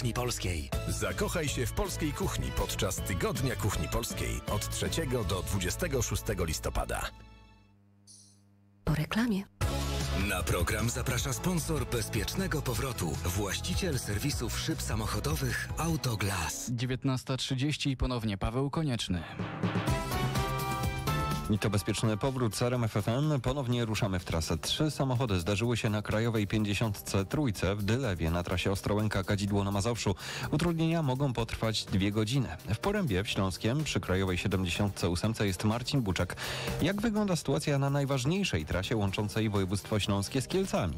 Kuchni Polskiej. Zakochaj się w polskiej kuchni podczas Tygodnia Kuchni Polskiej od 3 do 26 listopada. Po reklamie. Na program zaprasza sponsor bezpiecznego powrotu, właściciel serwisów szyb samochodowych Autoglas. 19.30 i ponownie Paweł Konieczny. I to bezpieczny powrót z RMFFM. Ponownie ruszamy w trasę. Trzy samochody zdarzyły się na krajowej 50 trójce w Dylewie na trasie Ostrołęka-Kadzidło na Mazowszu. Utrudnienia mogą potrwać dwie godziny. W Porębie w Śląskiem przy krajowej 78 jest Marcin Buczek. Jak wygląda sytuacja na najważniejszej trasie łączącej województwo śląskie z Kielcami?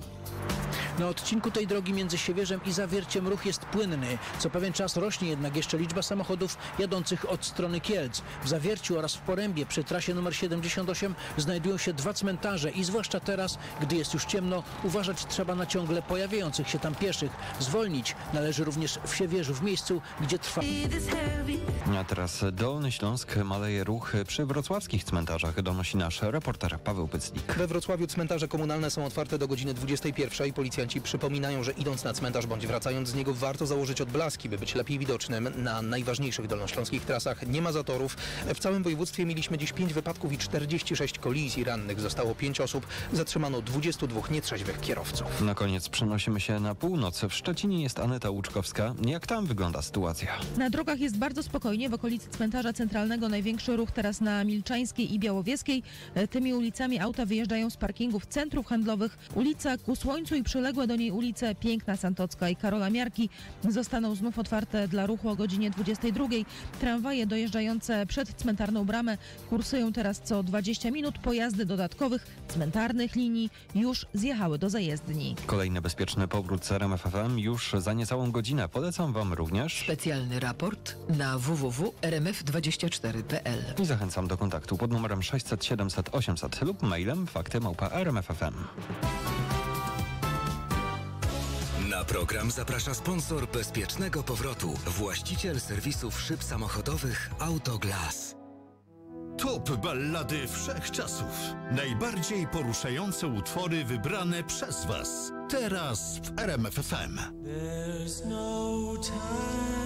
Na odcinku tej drogi między Siewierzem i Zawierciem ruch jest płynny. Co pewien czas rośnie jednak jeszcze liczba samochodów jadących od strony Kielc. W Zawierciu oraz w Porębie przy trasie numer 78 znajdują się dwa cmentarze i zwłaszcza teraz, gdy jest już ciemno, uważać trzeba na ciągle pojawiających się tam pieszych. Zwolnić należy również w Siewierzu, w miejscu, gdzie trwa... A teraz Dolny Śląsk maleje ruch przy wrocławskich cmentarzach, donosi nasz reporter Paweł Pyclik. We Wrocławiu cmentarze komunalne są otwarte do godziny 21. Policjanci przypominają, że idąc na cmentarz bądź wracając z niego warto założyć odblaski, by być lepiej widocznym. Na najważniejszych dolnośląskich trasach nie ma zatorów. W całym województwie mieliśmy dziś 5 wypadków i 46 kolizji. Rannych zostało 5 osób. Zatrzymano 22 nietrzeźwych kierowców. Na koniec przenosimy się na północ. W Szczecinie jest Aneta Łuczkowska. Jak tam wygląda sytuacja? Na drogach jest bardzo spokojnie. W okolicy cmentarza centralnego największy ruch teraz na Milczańskiej i Białowieskiej. E, Tymi ulicami auta wyjeżdżają z parkingów centrów handlowych. Ulica ku Słońcu i przyległe do niej ulice Piękna Santocka i Karola Miarki zostaną znów otwarte dla ruchu o godzinie 22. Tramwaje dojeżdżające przed cmentarną bramę kursują teraz co 20 minut. Pojazdy dodatkowych cmentarnych linii już zjechały do zajezdni. Kolejny bezpieczny powrót z RMFFM już za niecałą godzinę. Polecam Wam również. Specjalny raport na www.rmf24.pl I zachęcam do kontaktu pod numerem 600 700 800 lub mailem fakty małpa rmf.fm. Na program zaprasza sponsor bezpiecznego powrotu, właściciel serwisów szyb samochodowych Autoglas. Top ballady wszechczasów. Najbardziej poruszające utwory wybrane przez Was. Teraz w RMFFM. There's no time.